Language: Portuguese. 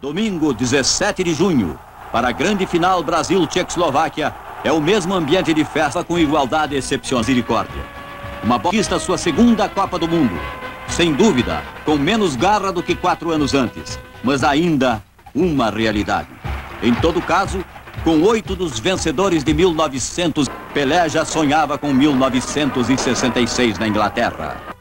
Domingo, 17 de junho, para a grande final Brasil-Tchecoslováquia, é o mesmo ambiente de festa com igualdade e excepção misericórdia. Uma conquista sua segunda Copa do Mundo. Sem dúvida, com menos garra do que quatro anos antes, mas ainda uma realidade. Em todo caso, com oito dos vencedores de 1900, Pelé já sonhava com 1966 na Inglaterra.